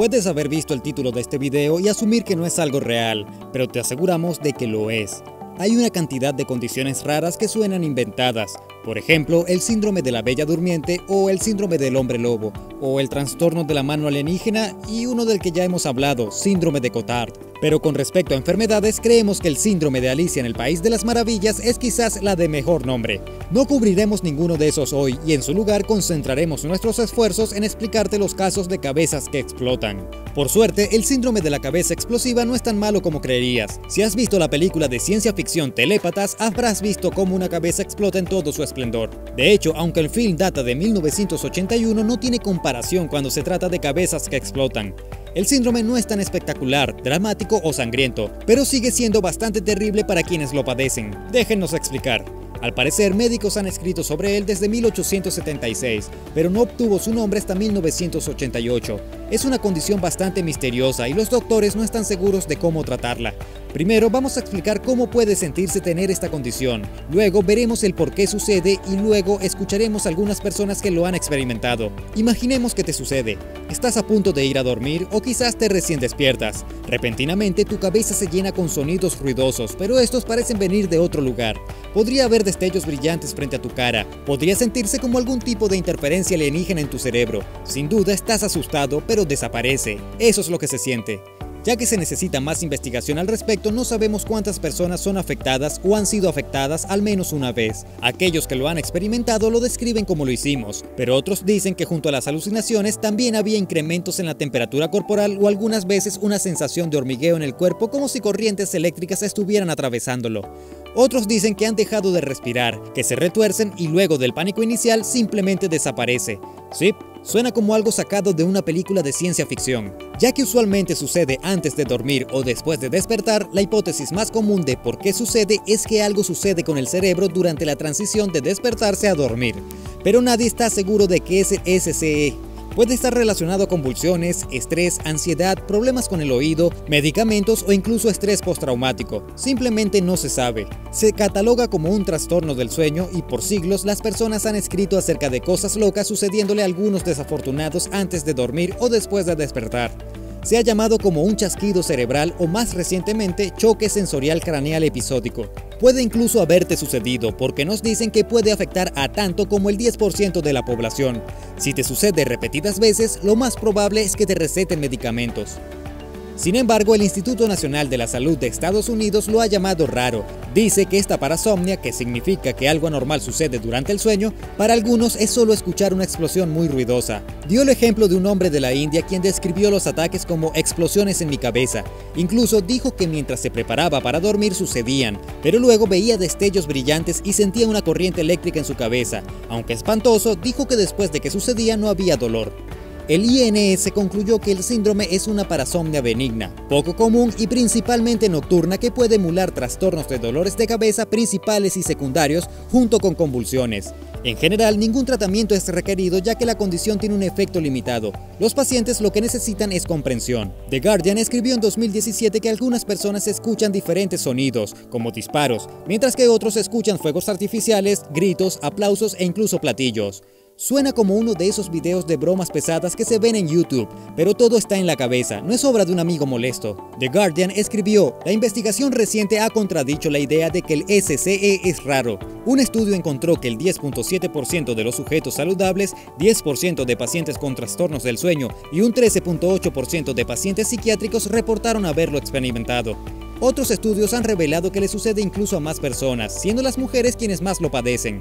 Puedes haber visto el título de este video y asumir que no es algo real, pero te aseguramos de que lo es. Hay una cantidad de condiciones raras que suenan inventadas, por ejemplo, el síndrome de la bella durmiente o el síndrome del hombre lobo, o el trastorno de la mano alienígena y uno del que ya hemos hablado, síndrome de Cotard. Pero con respecto a enfermedades, creemos que el síndrome de Alicia en el País de las Maravillas es quizás la de mejor nombre. No cubriremos ninguno de esos hoy y en su lugar concentraremos nuestros esfuerzos en explicarte los casos de cabezas que explotan. Por suerte, el síndrome de la cabeza explosiva no es tan malo como creerías. Si has visto la película de ciencia ficción Telépatas, habrás visto cómo una cabeza explota en todo su esplendor. De hecho, aunque el film data de 1981, no tiene comparación cuando se trata de cabezas que explotan. El síndrome no es tan espectacular, dramático o sangriento, pero sigue siendo bastante terrible para quienes lo padecen. Déjenos explicar. Al parecer, médicos han escrito sobre él desde 1876, pero no obtuvo su nombre hasta 1988. Es una condición bastante misteriosa y los doctores no están seguros de cómo tratarla. Primero vamos a explicar cómo puede sentirse tener esta condición, luego veremos el por qué sucede y luego escucharemos a algunas personas que lo han experimentado. Imaginemos que te sucede. Estás a punto de ir a dormir o quizás te recién despiertas. Repentinamente tu cabeza se llena con sonidos ruidosos, pero estos parecen venir de otro lugar. Podría haber destellos brillantes frente a tu cara, podría sentirse como algún tipo de interferencia alienígena en tu cerebro. Sin duda estás asustado, pero desaparece. Eso es lo que se siente. Ya que se necesita más investigación al respecto, no sabemos cuántas personas son afectadas o han sido afectadas al menos una vez. Aquellos que lo han experimentado lo describen como lo hicimos, pero otros dicen que junto a las alucinaciones también había incrementos en la temperatura corporal o algunas veces una sensación de hormigueo en el cuerpo como si corrientes eléctricas estuvieran atravesándolo. Otros dicen que han dejado de respirar, que se retuercen y luego del pánico inicial simplemente desaparece. Sí, suena como algo sacado de una película de ciencia ficción. Ya que usualmente sucede antes de dormir o después de despertar, la hipótesis más común de por qué sucede es que algo sucede con el cerebro durante la transición de despertarse a dormir. Pero nadie está seguro de que ese SCE Puede estar relacionado a convulsiones, estrés, ansiedad, problemas con el oído, medicamentos o incluso estrés postraumático. Simplemente no se sabe. Se cataloga como un trastorno del sueño y por siglos las personas han escrito acerca de cosas locas sucediéndole a algunos desafortunados antes de dormir o después de despertar. Se ha llamado como un chasquido cerebral o más recientemente choque sensorial craneal episódico. Puede incluso haberte sucedido porque nos dicen que puede afectar a tanto como el 10% de la población. Si te sucede repetidas veces, lo más probable es que te receten medicamentos. Sin embargo, el Instituto Nacional de la Salud de Estados Unidos lo ha llamado raro. Dice que esta parasomnia, que significa que algo anormal sucede durante el sueño, para algunos es solo escuchar una explosión muy ruidosa. Dio el ejemplo de un hombre de la India quien describió los ataques como explosiones en mi cabeza. Incluso dijo que mientras se preparaba para dormir sucedían, pero luego veía destellos brillantes y sentía una corriente eléctrica en su cabeza. Aunque espantoso, dijo que después de que sucedía no había dolor. El INS concluyó que el síndrome es una parasomnia benigna, poco común y principalmente nocturna que puede emular trastornos de dolores de cabeza principales y secundarios junto con convulsiones. En general, ningún tratamiento es requerido ya que la condición tiene un efecto limitado. Los pacientes lo que necesitan es comprensión. The Guardian escribió en 2017 que algunas personas escuchan diferentes sonidos, como disparos, mientras que otros escuchan fuegos artificiales, gritos, aplausos e incluso platillos. Suena como uno de esos videos de bromas pesadas que se ven en YouTube, pero todo está en la cabeza, no es obra de un amigo molesto. The Guardian escribió, la investigación reciente ha contradicho la idea de que el SCE es raro. Un estudio encontró que el 10.7% de los sujetos saludables, 10% de pacientes con trastornos del sueño y un 13.8% de pacientes psiquiátricos reportaron haberlo experimentado. Otros estudios han revelado que le sucede incluso a más personas, siendo las mujeres quienes más lo padecen.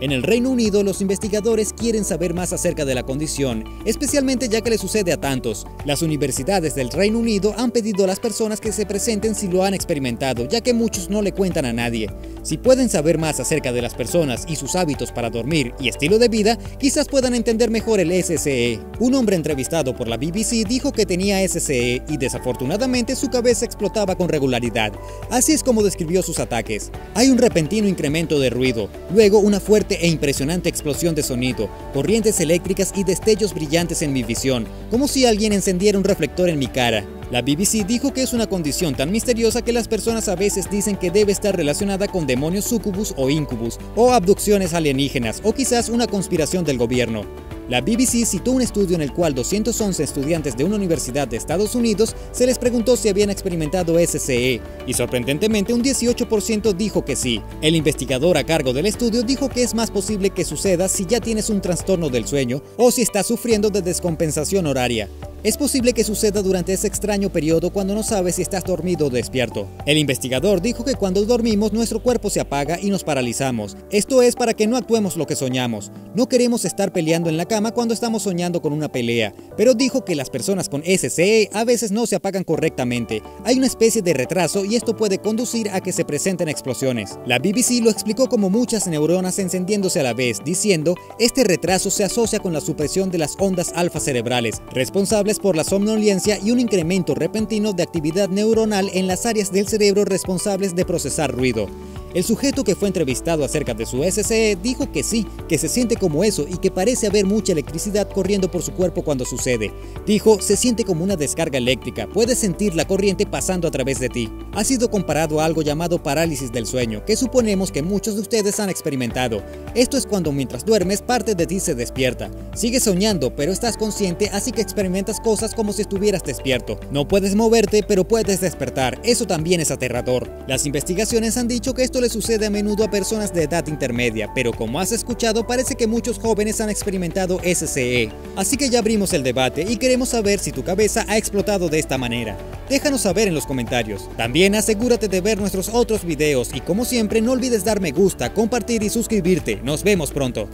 En el Reino Unido, los investigadores quieren saber más acerca de la condición, especialmente ya que le sucede a tantos. Las universidades del Reino Unido han pedido a las personas que se presenten si lo han experimentado, ya que muchos no le cuentan a nadie. Si pueden saber más acerca de las personas y sus hábitos para dormir y estilo de vida, quizás puedan entender mejor el SCE. Un hombre entrevistado por la BBC dijo que tenía SCE y desafortunadamente su cabeza explotaba con regularidad. Así es como describió sus ataques. Hay un repentino incremento de ruido, luego una fuerte e impresionante explosión de sonido, corrientes eléctricas y destellos brillantes en mi visión, como si alguien encendiera un reflector en mi cara. La BBC dijo que es una condición tan misteriosa que las personas a veces dicen que debe estar relacionada con demonios sucubus o incubus, o abducciones alienígenas, o quizás una conspiración del gobierno. La BBC citó un estudio en el cual 211 estudiantes de una universidad de Estados Unidos se les preguntó si habían experimentado SCE y sorprendentemente un 18% dijo que sí. El investigador a cargo del estudio dijo que es más posible que suceda si ya tienes un trastorno del sueño o si estás sufriendo de descompensación horaria. Es posible que suceda durante ese extraño periodo cuando no sabes si estás dormido o despierto. El investigador dijo que cuando dormimos nuestro cuerpo se apaga y nos paralizamos. Esto es para que no actuemos lo que soñamos. No queremos estar peleando en la cama cuando estamos soñando con una pelea, pero dijo que las personas con SCE a veces no se apagan correctamente. Hay una especie de retraso y esto puede conducir a que se presenten explosiones. La BBC lo explicó como muchas neuronas encendiéndose a la vez, diciendo, este retraso se asocia con la supresión de las ondas alfa cerebrales, por la somnolencia y un incremento repentino de actividad neuronal en las áreas del cerebro responsables de procesar ruido. El sujeto que fue entrevistado acerca de su SCE dijo que sí, que se siente como eso y que parece haber mucha electricidad corriendo por su cuerpo cuando sucede. Dijo, se siente como una descarga eléctrica, puedes sentir la corriente pasando a través de ti. Ha sido comparado a algo llamado parálisis del sueño, que suponemos que muchos de ustedes han experimentado. Esto es cuando mientras duermes parte de ti se despierta. Sigues soñando, pero estás consciente, así que experimentas cosas como si estuvieras despierto. No puedes moverte, pero puedes despertar. Eso también es aterrador. Las investigaciones han dicho que le sucede a menudo a personas de edad intermedia, pero como has escuchado parece que muchos jóvenes han experimentado SCE. Así que ya abrimos el debate y queremos saber si tu cabeza ha explotado de esta manera. Déjanos saber en los comentarios. También asegúrate de ver nuestros otros videos y como siempre no olvides dar me gusta, compartir y suscribirte. Nos vemos pronto.